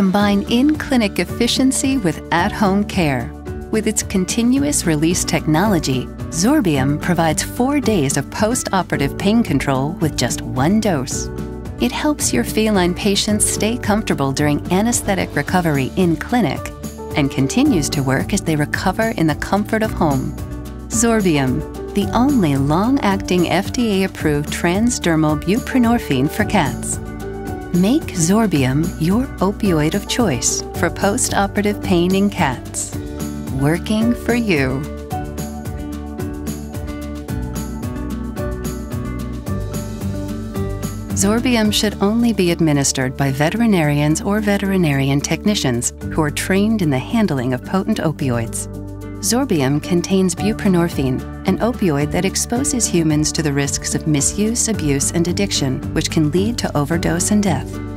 combine in clinic efficiency with at home care. With its continuous release technology, Zorbium provides four days of post operative pain control with just one dose. It helps your feline patients stay comfortable during anesthetic recovery in clinic and continues to work as they recover in the comfort of home. Zorbium, the only long acting FDA approved transdermal buprenorphine for cats. Make Zorbium your opioid of choice for post operative pain in cats. Working for you. Zorbium should only be administered by veterinarians or veterinarian technicians who are trained in the handling of potent opioids. Zorbium contains buprenorphine, an opioid that exposes humans to the risks of misuse, abuse, and addiction, which can lead to overdose and death.